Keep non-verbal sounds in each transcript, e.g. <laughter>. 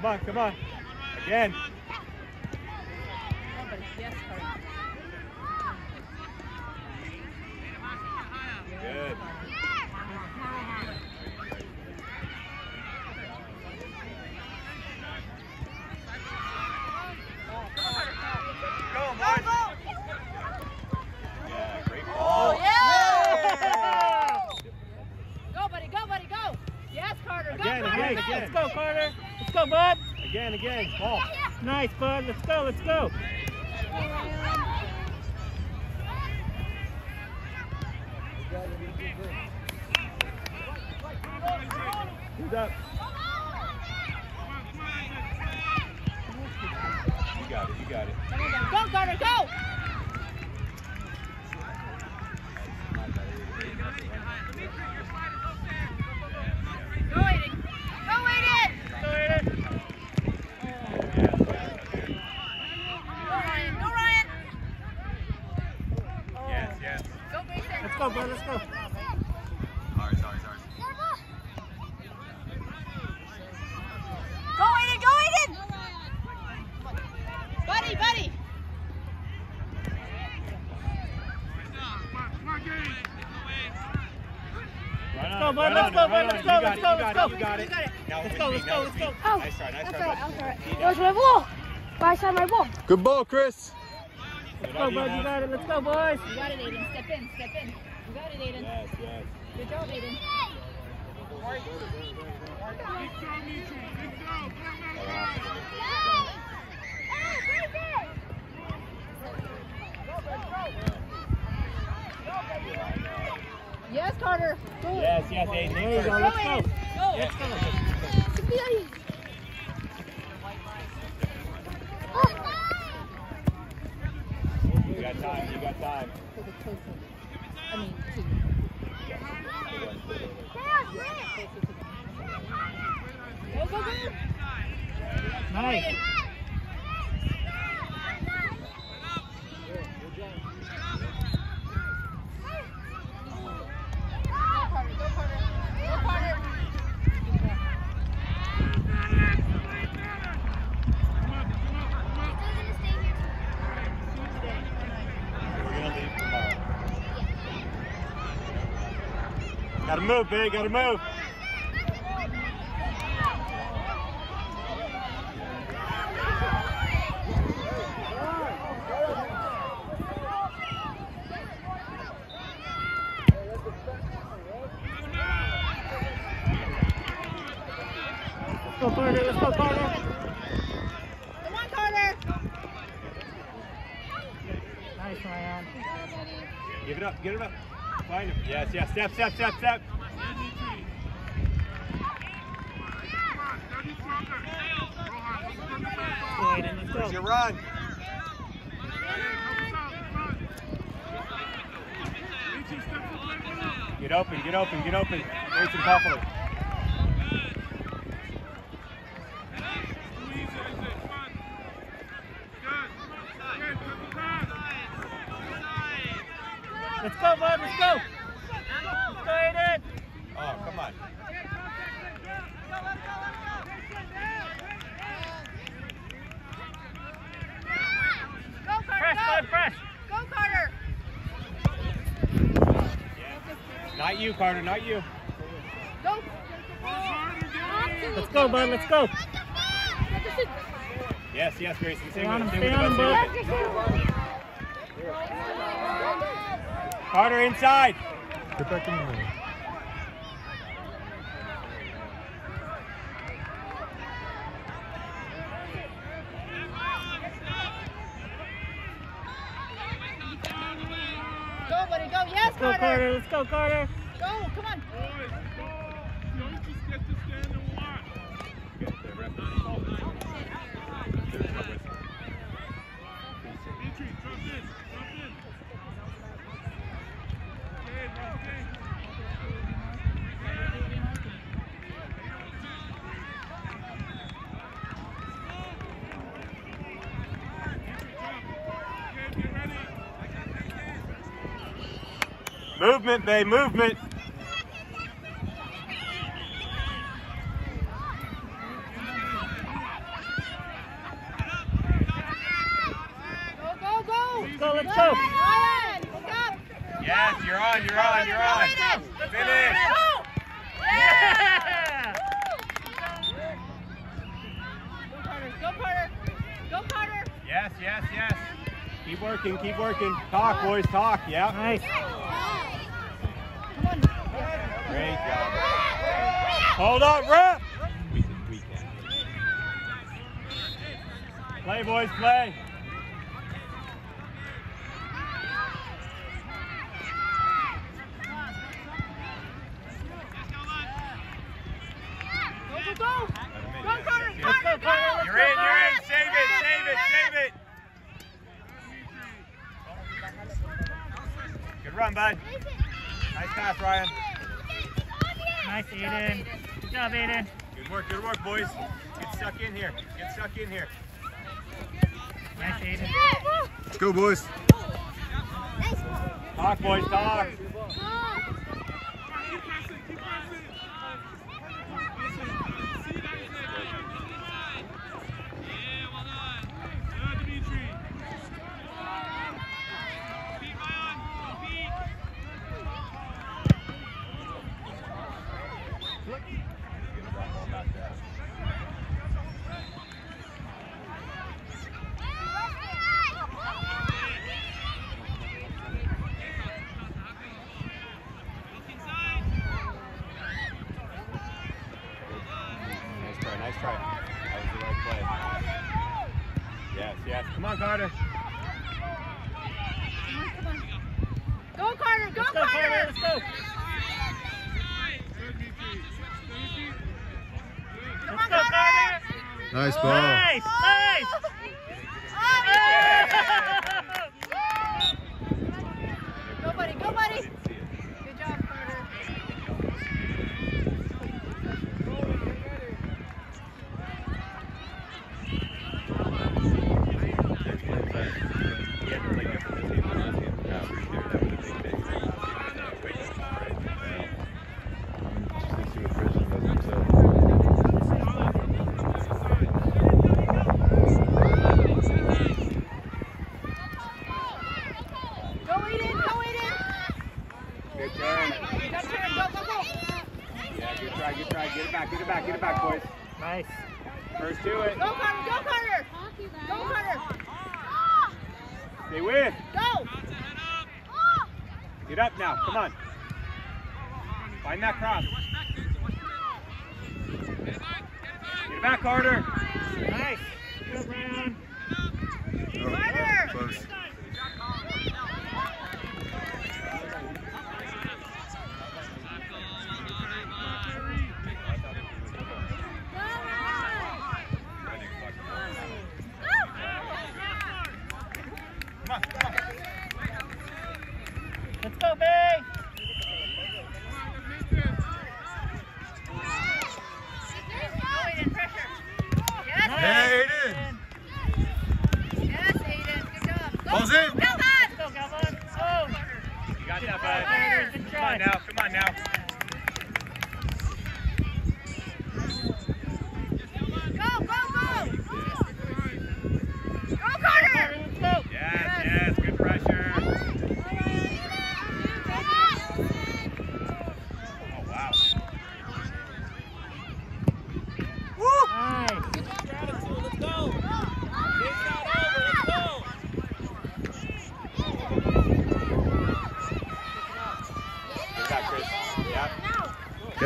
Come on, come on. Again. Good. Go, Mark. Yeah, great ball. Oh, yeah! Go, buddy, go, buddy, go! Yes, Carter, go, Again, again, again. Let's go, Carter. Let's go, bud. Again, again. Ball. Nice, bud. Let's go. Let's go. Who's up? You got it, you got it. Go, Carter, go! Go, Aiden! Go, Aiden! Go, Aiden. Go, Ryan! Go, Ryan! Yes, yes. Go, Grayson! Let's go, bud. Let's go. Sorry, sorry, sorry. Go, Aiden! Go, Aiden! Buddy, buddy! Right on go, it, bud, right let's on go, it, right bud, on let's it. go, You let's got go, it, let's you go. got it, you got it. Now Let's go, let's go, let's go. Oh, Nice try, nice That's try. alright, bud. that's alright. Feet Where's my ball? Where's my ball? Good ball, Chris. Let's go, bud. You got it. Let's go, boys. You got it, Aiden. Step in, step in. You got it, Aiden. Yes, yes. Good job, Aiden. Yes, Carter. Go. Yes, yes, Aiden. There you go. Let's go. Go. Time, you got time. I mean, two. Go, go, go. Nice. Go, Carter. Go, Carter. Go, Carter. We're gonna leave tomorrow. Gotta move, big, gotta move. Let's go, Carter. Let's go, Carter. Come on, Carter. Nice, Ryan. Give it up, get it up. Find him. Yes, yes, step, step, step, step. Where's your run? Get open, get open, get open. Mason Coughlin. Let's go, bud. Let's go. Let's go, Aiden. Oh, come on. Go, Carter. Press, go. bud. Press. Go, Carter. Not you, not you. Go. Let's go, bud. Let's go. Yes, yes, Grayson. Stay Stay on with him. it, stay Stay on him, bud. Carter inside. Get back in there. Go, buddy. Go. Yes, Let's go, Carter. Carter. Let's go, Carter. Movement, Bay, movement. Go, go, go. Go, let's go. Yes, you're on, you're on, you're on. Finish. Yes, yes, yes. Keep working, keep working. Talk, boys, talk. Yeah. Nice. Great job. Hold up, rep. Play, boys, play. boys. Get stuck in here. Get stuck in here. Let's go, boys.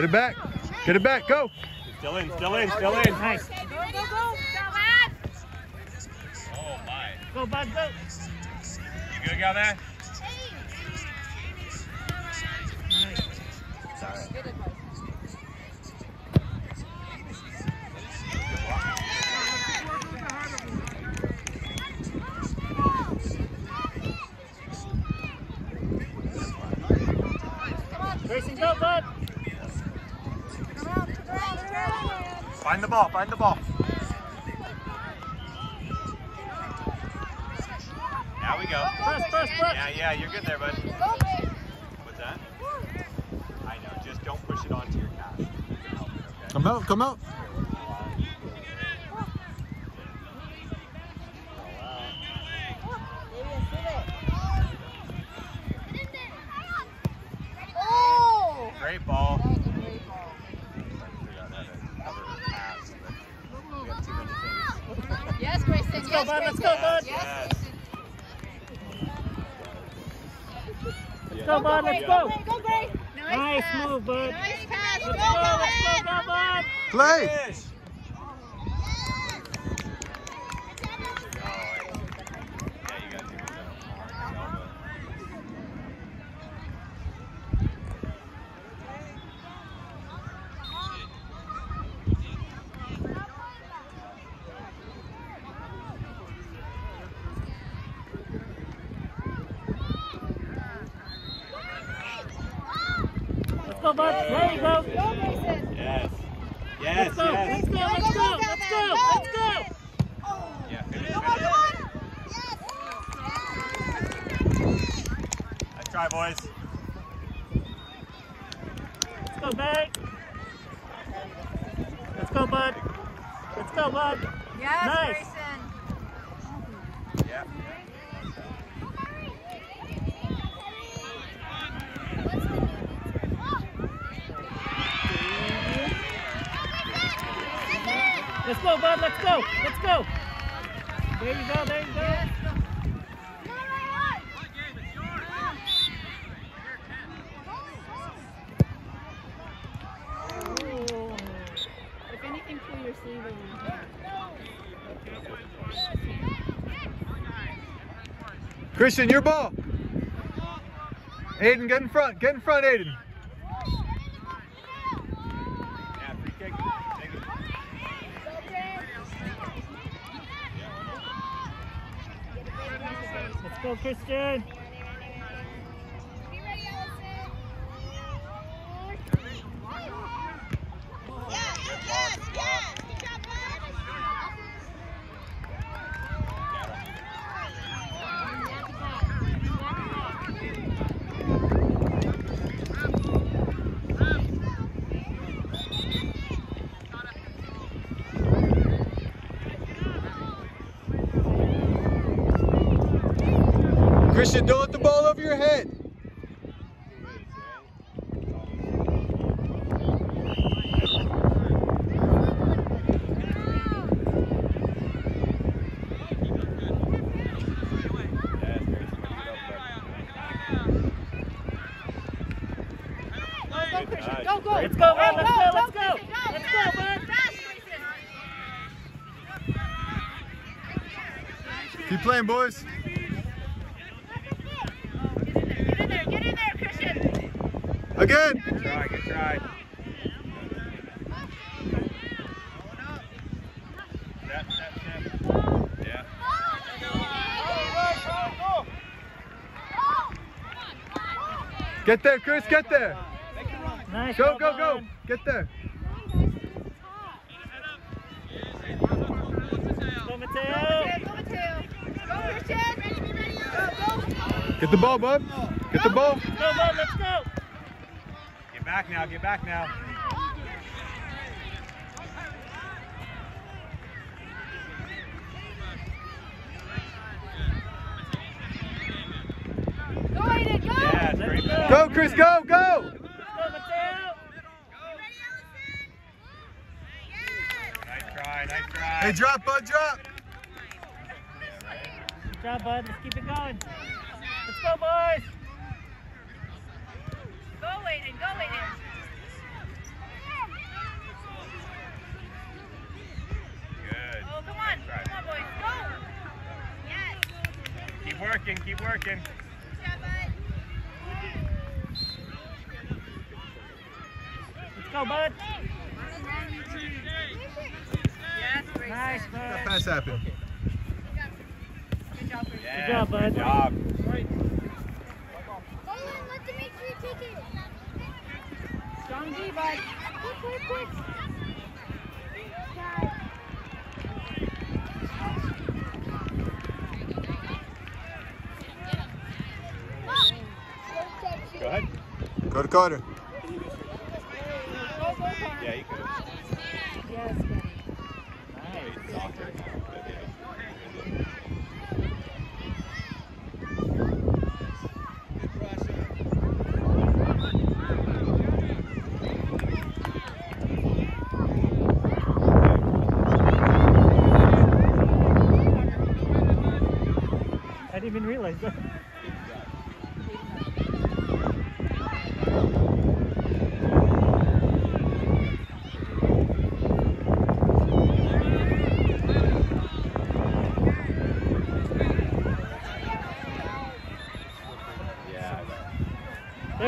Get it back. Get it back. Go. Still in. Still in. Still in. Nice. Go, go, go. Oh, my. Go, bud. Go. You good guy? there? ball, find the ball. Now we go. Press, press, press. Yeah, yeah, you're good there, bud. What's that? I know, just don't push it onto your calf. Come out, come out. Let's go, bud. Let's go, bud. Yes, Grayson. Go, bud. Let's Gray, go. Gray, go, Gray. Nice, Nice pass. move, bud. Nice pass. Go, Let's go, go, let's go, Glenn. go, bud. Play. Let's go, bud. There you go. Go, Grayson. Yes. Yes, Let's go. yes. Let's go. Let's go. Let's go. Let's go. Yeah, finish, Come on, finish. come on. Nice try, boys. Let's go, back. Let's go, bud. Let's go, bud. Yes, Nice. Grayson. Yeah. Let's go, bud. Let's go. Let's go. There you go. There you go. Ooh. If anything, pull your sleeve over. Christian, your ball. Aiden, get in front. Get in front, Aiden. Yeah, free kick. Take it. Let's Christian. Christian, don't let the ball over your head. Yes, Grayson, Go, Go, go. Let's go, bud. Let's go. Let's go. Let's go, bud. Keep playing, boys. Get in there, get in there, Christian. Again. Good try, good try. Step, step, step. Yeah. Get there, Chris. Get there. Nice. Go, go, go. Get there. Go, Mateo. Go, Mateo. Christian. Go, go. Get the ball, bud. Get the ball. Go, bud. Let's go. Get back now, get back now. Go, Aiden, go. Yes. Go, Chris. Go, go. Go, Mateo. Nice try, nice try. Hey, drop, bud. Drop. Good job, bud. Let's keep it going. Let's go, boys. Go, Aiden, go, Aiden. Good. Oh, come on. Nice. Come on, boys. Go. Yes. Keep working, keep working. Job, bud. Let's go, bud. Yes, Grayson. Nice, That bud. pass happened. Good job, Grayson. Yes, job, bud. Good job. Strong D, bud. Quick, quick, quick. Go ahead. Go to Carter.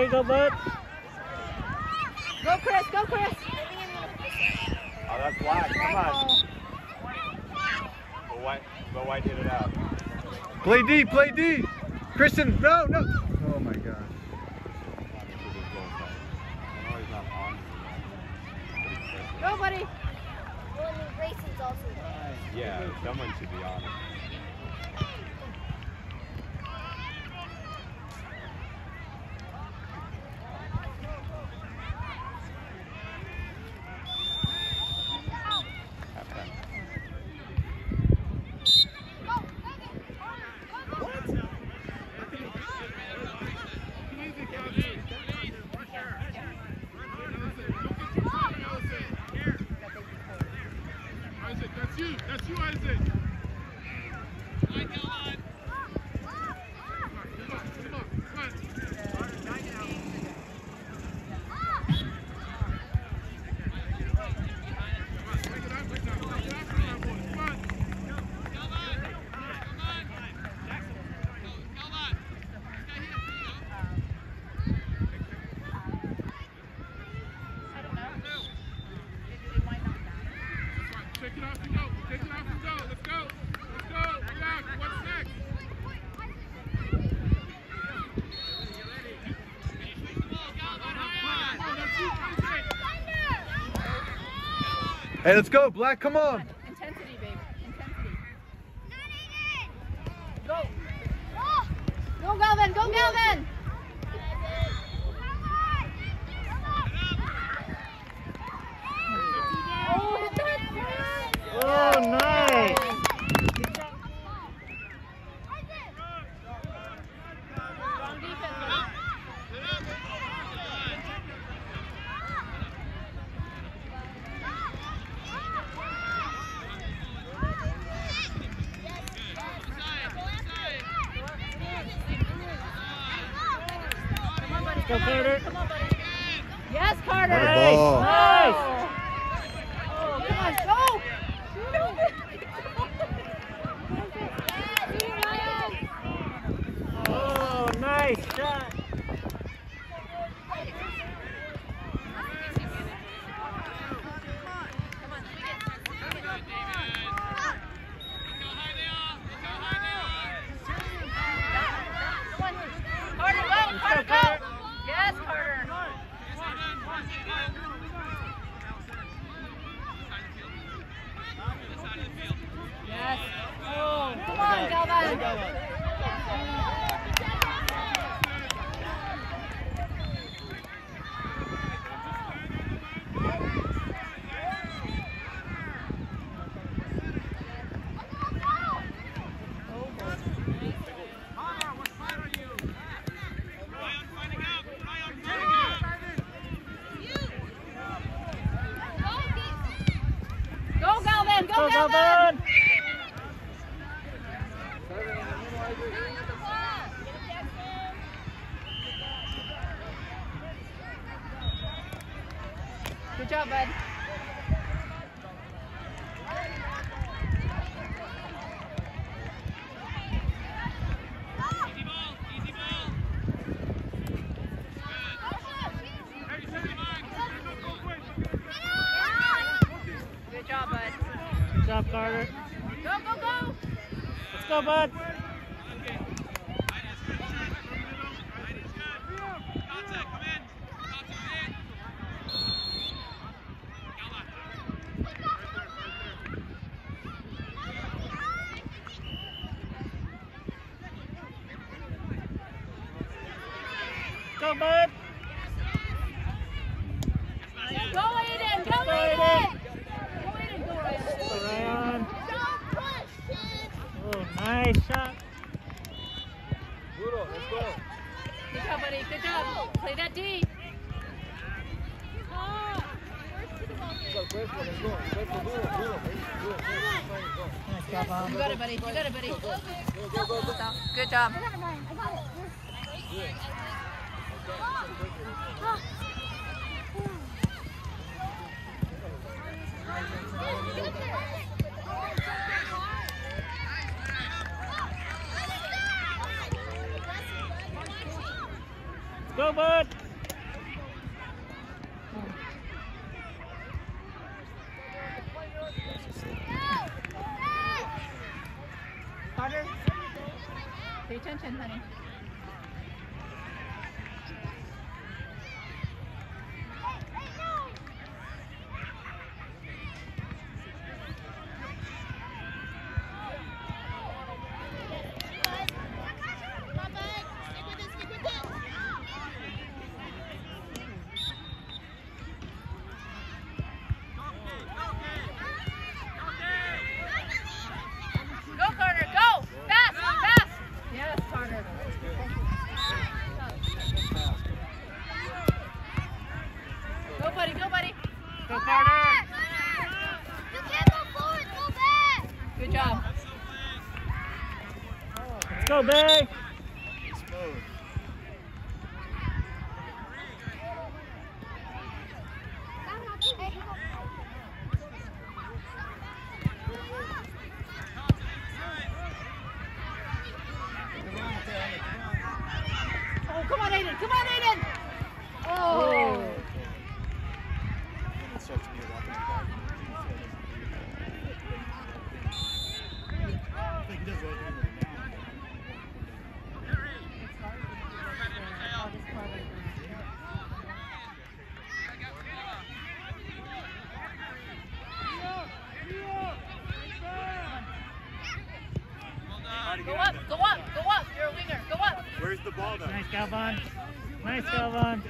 you go, bud. Go, Chris. Go, Chris. Oh, that's black. Come on. Go white. Go white. Hit it out. Play D. Play D. Kristen, no, no. Oh my gosh. Nobody. Well, Grayson's also there. Yeah, someone should be on it. That's you. That's you, Isaac. All right, Dylan. Hey, let's go, Black, come on. job. 10, honey. Ficam bem. Nice, Galvan. Nice, Galvan.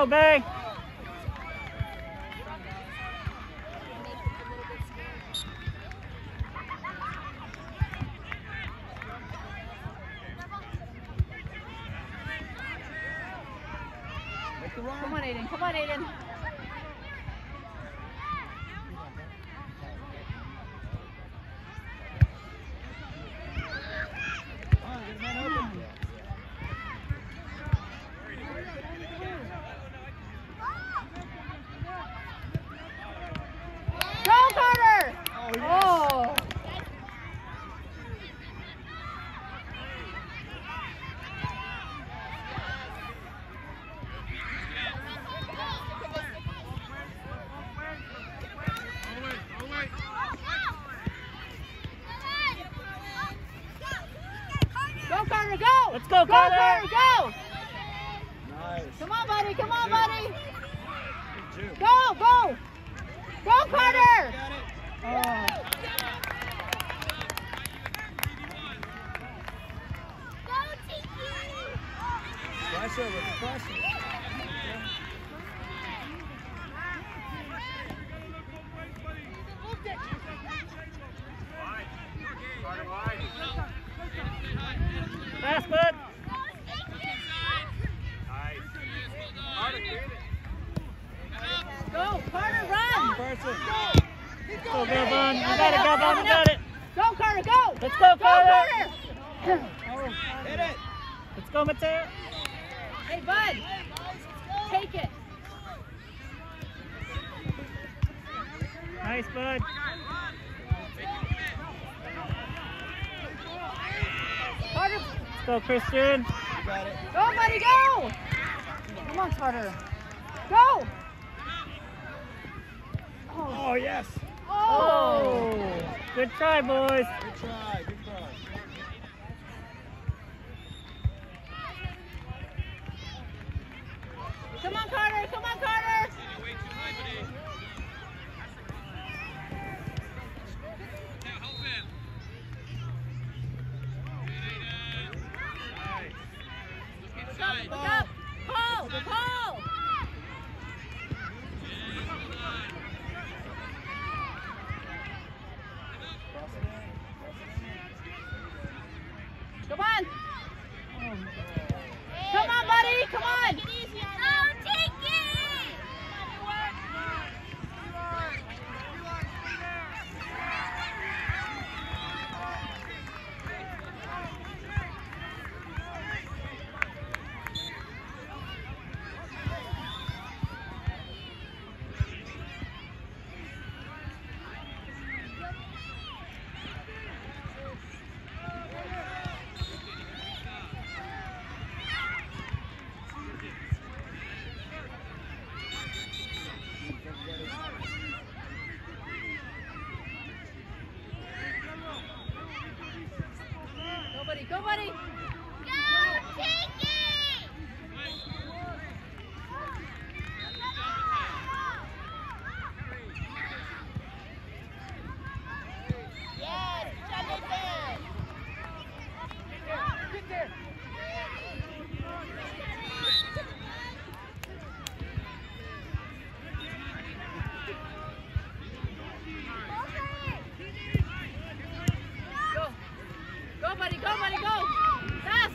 go, Bay. go, go, go! Nice, bud. Let's go, Christian. Go, buddy, go! Come on, Carter. Go! Oh, oh yes. Oh. oh. Good try, boys. Good try. Go, buddy. Go, buddy. Go, take it! Yes, Jonathan! Get there. Go. Go, buddy. Go, buddy. Go. Fast.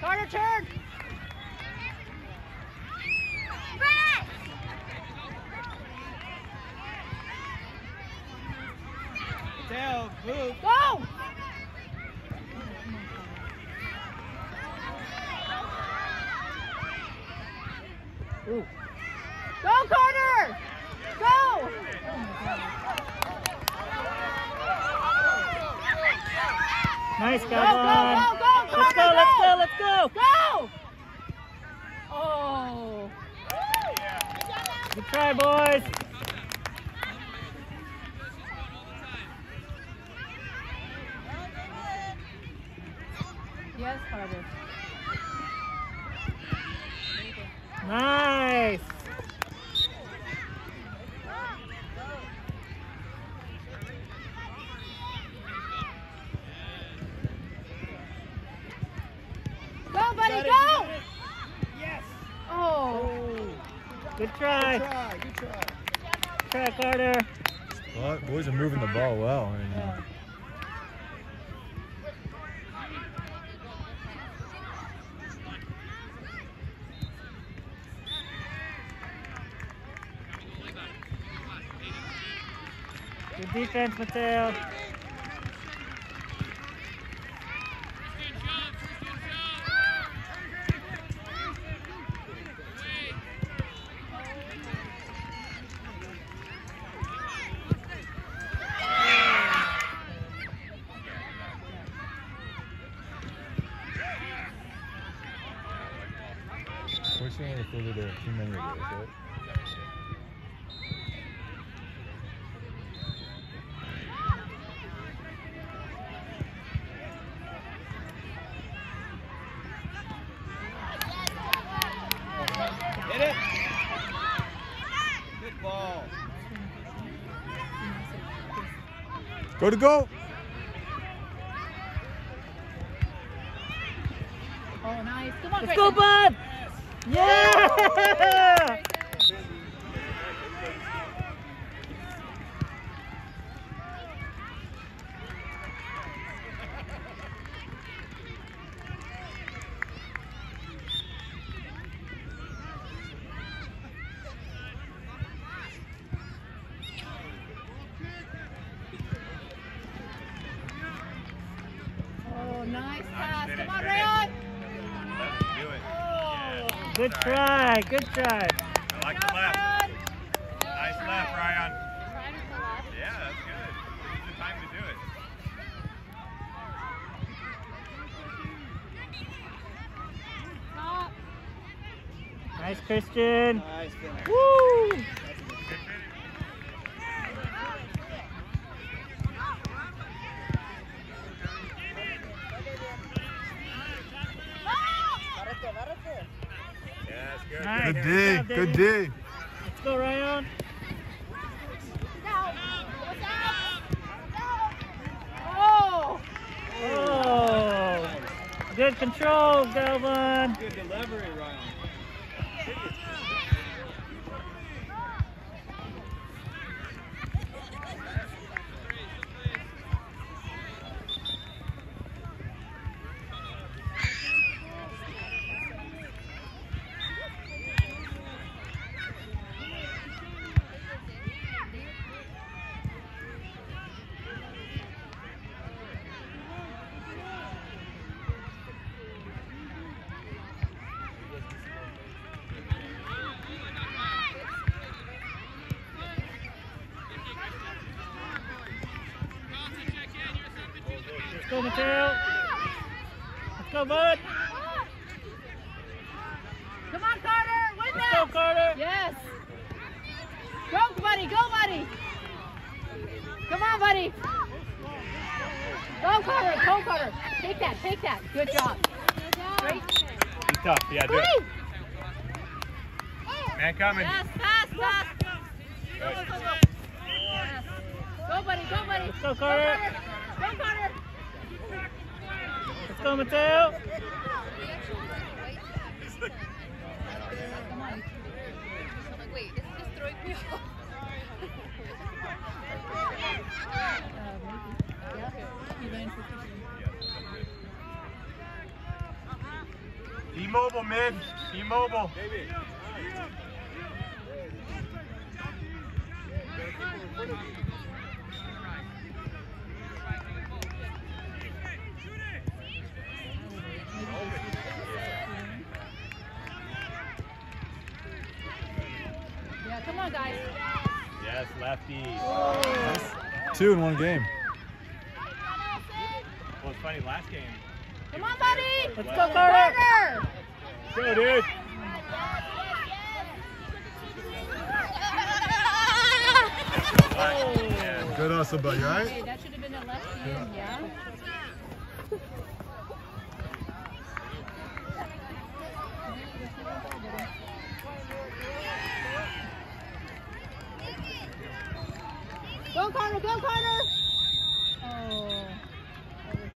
Carter, turn. Brett! Tail, move. Go. Ooh. Go, Carter. Go. Nice, Go, Goblin. go, go, go, Let's go, Carter, let's go. go, let's go. Go. Oh. Good try, boys. Yes, Carter. Nice. Go, buddy. Go. Yes. Oh. oh. Good try. try, good try. Try, Carter. Well, boys are moving the ball well. I mean, uh, Good defense, Mateo. Are too many of those, right? Hit it. Good ball. Go to go. Nice, Christian. Nice Woo! Good, day, good, day. Mateo. Let's go, bud. Come on, Carter! Win Let's go! Carter. Yes! Go, buddy! Go, buddy! Come on, buddy! Go, Carter! Go, Carter! Take that! Take that! Good job! Great! Be tough. Yeah, do it. Man coming. Yes, fast, fast! Good. Go, buddy! Go, buddy! Go, Carter. Go, Carter! Let's go, Mateo. Wait, this is just throwing me off. Be mobile, mid. Be mobile. Yeah, come on, guys. Yes, lefty. Two in one game. Well, it's funny. Last game. Come on, buddy! Let's go, Carter. Carter! Go, dude. <laughs> Yeah. Good hustle, buddy, all right? Hey, that should have been a left hand, yeah?